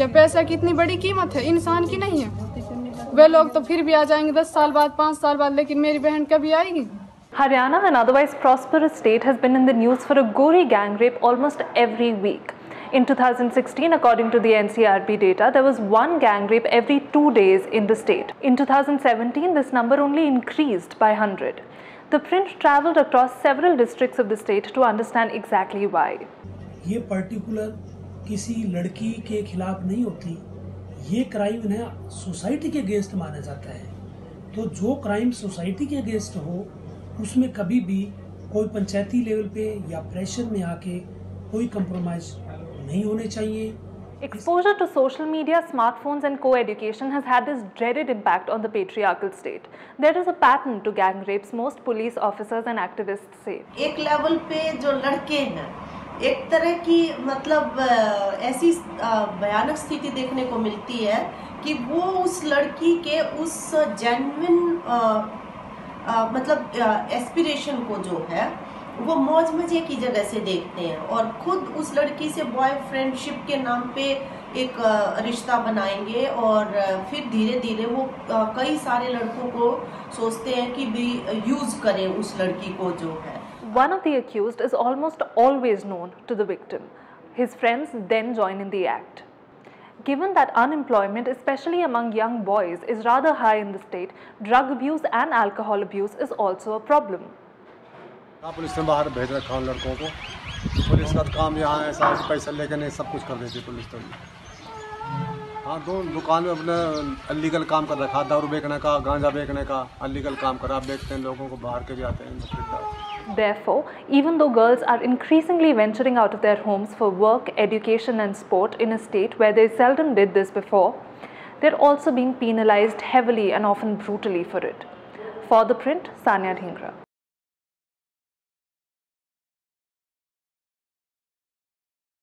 क्या पैसा की इतनी बड़ी कीमत है इंसान की नहीं है वे लोग तो फिर भी आ जाएँगे दस साल बाद पाँच साल बाद लेकिन मेरी बहन कभी आएगी Haryana, an otherwise prosperous state, has been in the news for a gory gang rape almost every week. In 2016, according to the NCRB data, there was one gang rape every two days in the state. In 2017, this number only increased by 100. The print travelled across several districts of the state to understand exactly why. ये particular किसी लड़की के खिलाफ नहीं होती ये crime इन्हें society के अगेंस्ट माना जाता है तो जो क्राइम सोसाइटी के अगेंस्ट हो उसमें कभी भी कोई पंचायती लेवल पे या प्रेशर में आके कोई कंप्रोमाइज नहीं होने चाहिए Exposure to social media, smartphones, and co education has had this dreaded impact on the patriarchal state. There is a pattern to gang rapes, most police officers and activists say. एक level पे जो लड़के हैं एक तरह की मतलब ऐसी भयानक स्थिति देखने को मिलती है कि वो उस लड़की के उस जेन्युइन मतलब एस्पिरेशन को जो है, वो मौज मज़े की जगह से देखते हैं और खुद उस लड़की से बॉयफ्रेंडशिप के नाम पे एक रिश्ता बनाएँगे और फिर धीरे धीरे वो कई सारे लड़कों को सोचते हैं कि भी यूज़ करें उस लड़की को जो है। One of the accused is almost always known to the victim. His friends then join in the act. Given that unemployment, especially among young boys, is rather high in the state, drug abuse and alcohol abuse is also a problem. हाँ police ने बाहर भेज रखा उन लड़कों को police का तो काम यहाँ ऐसा है कि पैसा लेकर नहीं सब कुछ कर देती पुलिस तो हाँ दो दुकान में अपने अलीगल काम कर रखा दारू बेचने का गांजा बेचने का अलीगल काम करा बेचते हैं लोगों को बाहर के भी आते हैं Therefore, even though girls are increasingly venturing out of their homes for work, education, and sport in a state where they seldom did this before, they're also being penalized heavily and often brutally for it. For the print, Sanya Dhingra.